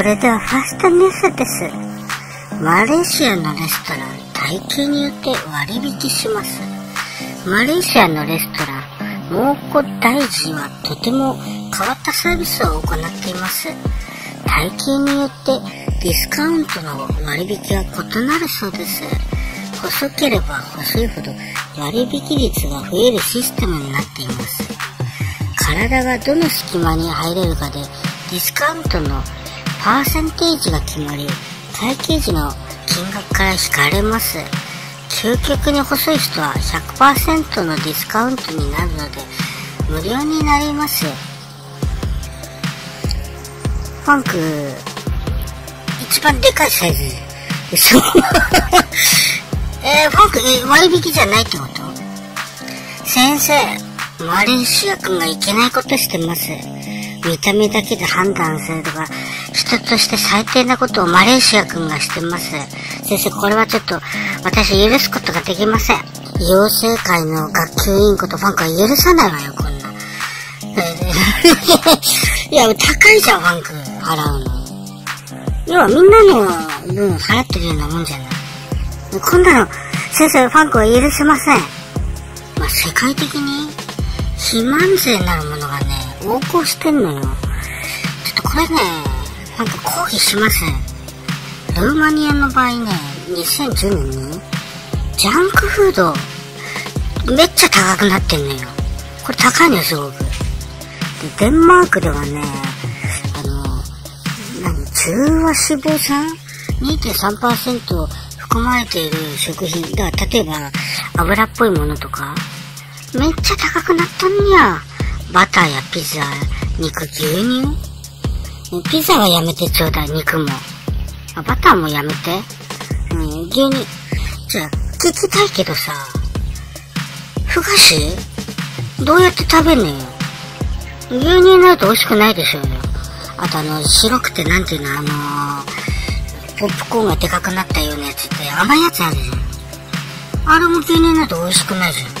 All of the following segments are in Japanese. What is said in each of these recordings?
それではファーストニュースです。マレーシアのレストラン、体型によって割引します。マレーシアのレストラン、蒙古大寺はとても変わったサービスを行っています。体型によってディスカウントの割引が異なるそうです。細ければ細いほど割引率が増えるシステムになっています。体がどの隙間に入れるかでディスカウントのパーセンテージが決まり会計時の金額から引かれます。究極に細い人は100%のディスカウントになるので無料になります。ファンク一番でかいサイズ。嘘。えー、ファンク割引じゃないってこと？先生マレーシア君がいけないことしてます。見た目だけで判断するとか人として最低なことをマレーシア君がしてます。先生これはちょっと私許すことができません。養成会の学級委員ことファンクは許さないわよこんな。いや高いじゃんファンク払うの。要はみんなの分払ってるようなもんじゃない。こんなの先生ファンクは許せません。まあ世界的に肥満税なるものがね横行してんのよ。ちょっとこれねなんか抗議しますルーマニアの場合ね2010年にジャンクフードめっちゃ高くなってんのよ。これ高いのよすごく。デンマークではねあの何中和脂肪酸？2.3%含まれている食品。だから例えば油っぽいものとか。めっちゃ高くなったんや。バターやピザ肉牛乳。ピザはやめてちょうだい肉も。バターもやめて。うん牛乳。じゃあ聞きたいけどさふ菓子？どうやって食べんのよ。牛乳ないと美味しくないでしょうよ。あとあの白くてなんていうのあのポップコーンがでかくなったようなやつって甘いやつあるじゃん。あれも牛乳ないと美味しくないじゃん。ね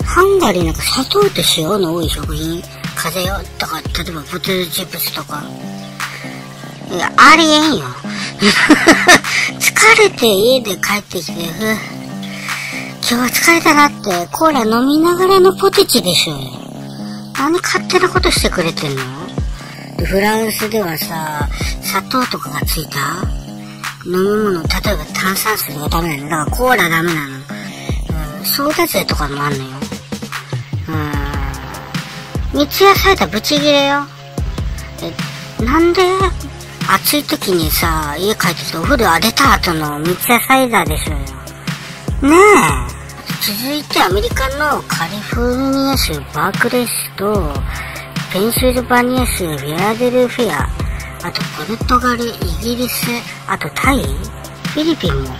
え。ハンガリーなんか砂糖と塩の多い食品風邪とか例えばポテトチップスとか。いやありえんよ。疲れて家で帰ってきて今日は疲れたなってコーラ飲みながらのポテチでしょ何勝手なことしてくれてんの？フランスではさ砂糖とかがついた？飲み物例えば炭酸水がダメなの？だからコーラダメなの、うん、ソーダ税とかもあんのよ。三ツ矢サイダーブチギレよ。えなんで暑い時にさ家帰ってきてお風呂出た後の三ツ矢サイダーでしょうよ。ねえ。続いてアメリカのカリフォルニア州バークレー州とペンシルバニア州フィアデルフィアあとポルトガルイギリスあとタイフィリピンも。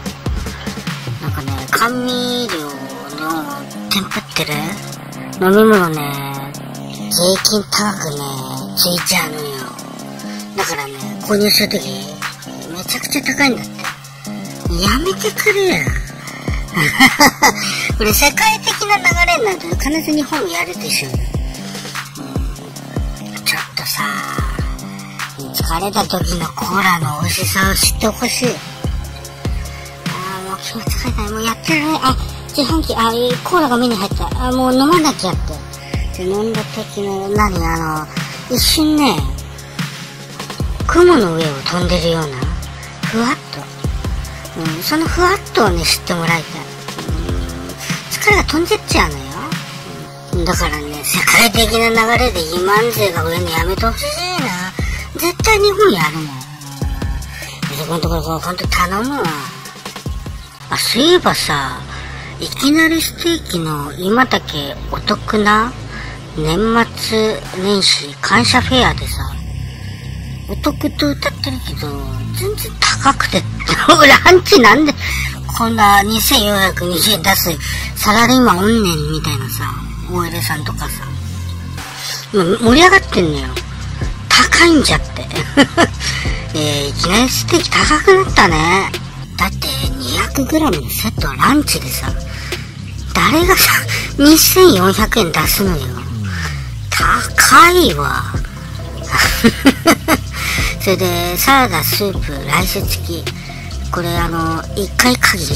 なんかね甘味料の添付ってる？飲み物ね。税金高くねついちゃうのよ。だからね購入するときめちゃくちゃ高いんだって。やめてくれや。これ世界的な流れになる。と必ず日本やるでしょ、う、ちょっとさ疲れた時のコーラの美味しさを知ってほしい。ああもう気が疲れたもうやってられあ自販機あコーラが目に入ったあもう飲まなきゃって。で飲んだ時の何あの一瞬ね雲の上を飛んでるようなふわっと、うん、そのふわっとをね知ってもらいたい、うん、疲れが飛んでっちゃうのよ、うん、だからね世界的な流れで肥満税が上にやめてほしいな。絶対日本やるもん。そこのところほんと頼むわ。あそういえばさいきなりステーキの今だけお得な年末年始感謝フェアでさお得と歌ってるけど全然高くてランチなんでこんな2420円出すサラリーマンおんねんみたいなさ OL さんとかさ。盛り上がってんのよ。高いんじゃって。えー、いきなりステーキ高くなったね。だって 200g のセットはランチでさ誰がさ2400円出すのよ。高いわ。それでサラダスープライス付き。これあの1回限り。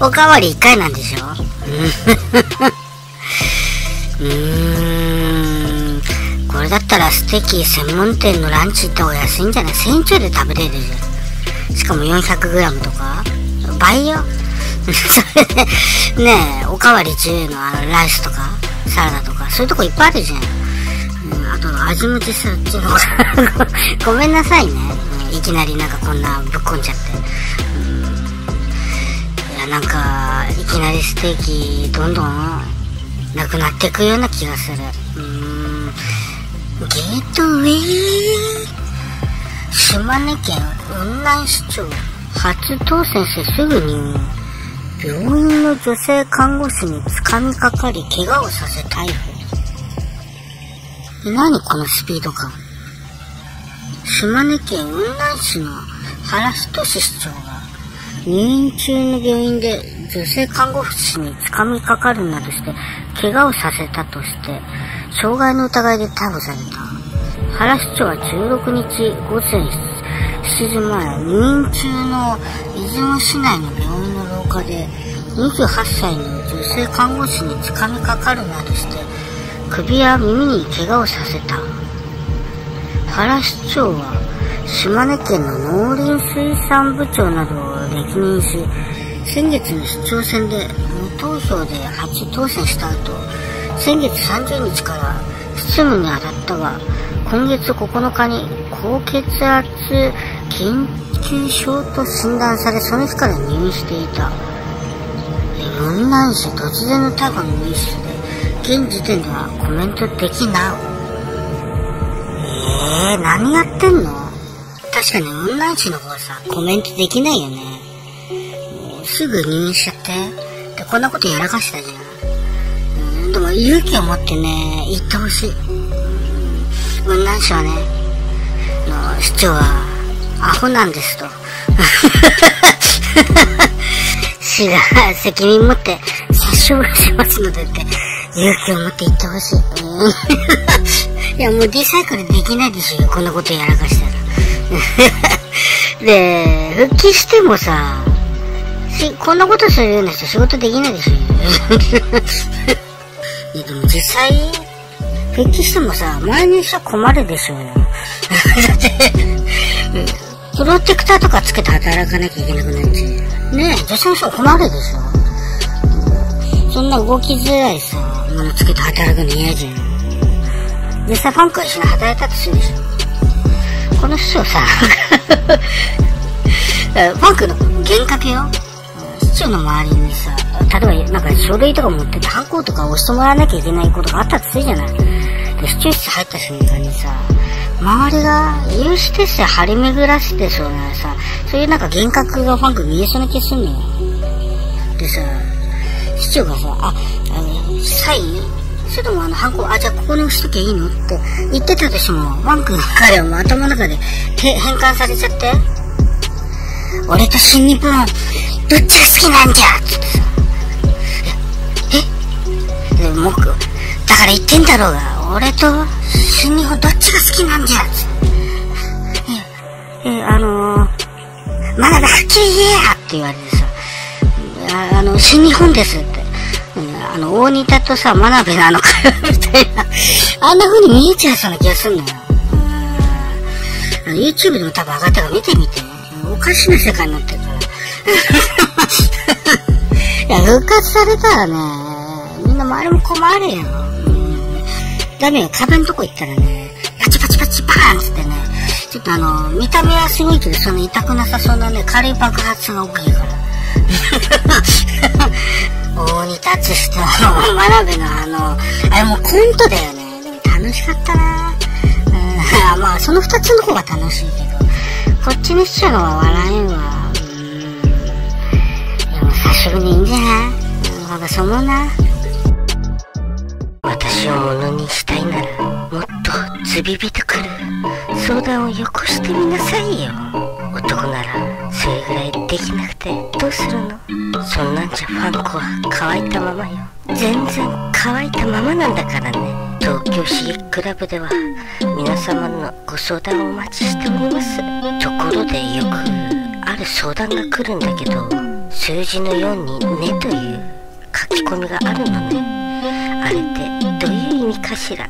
おかわり1回なんでしょ？うーん。これだったらステーキ専門店のランチ行った方が安いんじゃない？1000円ちょいで食べれるじゃん。しかも 400g とか。倍よ。それでねえおかわり自由のあのライスとか。サラダとかそういうとこいっぱいあるじゃん、うん、あと味も実際っちの ごめんなさいね、うん、いきなりなんかこんなぶっこんじゃって、うん、いやなんかいきなりステーキどんどんなくなっていくような気がする。うん。ゲートウェイ。島根県雲南市長。初当選してすぐに。病院の女性看護師に掴みかかり怪我をさせ逮捕。何このスピード感。島根県雲南市の原太市長が入院中の病院で女性看護師に掴みかかるなどして怪我をさせたとして傷害の疑いで逮捕された。原市長は16日午前7時前入院中の出雲市内の病院で28歳の女性看護師に掴みかかるなどして首や耳に怪我をさせた。原市長は島根県の農林水産部長などを歴任し先月の市長選で無投票で初当選した後先月30日から執務に当たったが今月9日に高血圧緊急症と診断されその日から入院していた。雲南市突然の逮捕のニュースで現時点ではコメントできなえー、何やってんの？確かに雲南市の方はさコメントできないよね。もうすぐ入院しちゃって。でこんなことやらかしたじゃん、ん、でも勇気を持ってね言ってほしい。雲南市はねの市長はアホなんですと。市が責任持って殺傷しますのでって勇気を持って言ってほしい。いやもうリサイクルできないでしょこんなことやらかしたら。で、復帰してもさ、こんなことするような人仕事できないでしょ いやでも実際、復帰してもさ、前にしちゃ困るでしょ。だって、プロテクターとかつけて働かなきゃいけなくなっちゃう。ねえ、女性の人困るでしょ。そんな動きづらいさ、ものつけて働くの嫌じゃん。実際ファンク一緒に働いたとするでしょ。この市長さ、ファンクの幻覚よ。市長の周りにさ、例えばなんか書類とか持ってて、ハンコとか押してもらわなきゃいけないことがあったとするじゃない。で、市長室入った瞬間にさ、周りが有刺鉄線張り巡らせてそうなさ、そういうなんか幻覚がファンク見えそうな気すんのよ。でさ、市長がさ、あ、あの、サイ？ンそれともあの、ハンコ、あ、じゃあここに押しときゃいいの？って言ってたとしても、ファンク彼はもう頭の中で変換されちゃって、俺と新日本、どっちが好きなんじゃ？つってさ、え、え、もう、だから言ってんだろうが、俺と新日本どっちが好きなんじゃ？え、え、あのー、まだはっきり言えやって言われてさ、ああの、新日本ですって。あの、大仁田とさ、真鍋のあの会話みたいな、あんな風に見えちゃいそうな気がすんのよ。YouTube でも多分上がったから見てみて。おかしな世界になってるから。いや、復活されたらね、みんな周りも困るよ。ダメよ、壁のとこ行ったらね、パチパチパチパーンつってね、ちょっとあの、見た目はすごいけど、その痛くなさそうなね、軽い爆発が起きるから。大に立つして、あの、真鍋のあの、あれもうコントだよね。でも楽しかったなうん、まあ、その二つの方が楽しいけど、こっちの人が笑えんわ。うん。でも、久しぶりにいいんじゃない？うん、なんかそのな。私をものにしたいならもっとズビビとくる相談をよこしてみなさいよ。男ならそれぐらいできなくてどうするの？そんなんじゃファンコは乾いたままよ全然乾いたままなんだからね。東京市劇クラブでは皆様のご相談をお待ちしております。ところでよくある相談が来るんだけど数字の4に「ね」という書き込みがあるのね。あれってかしら。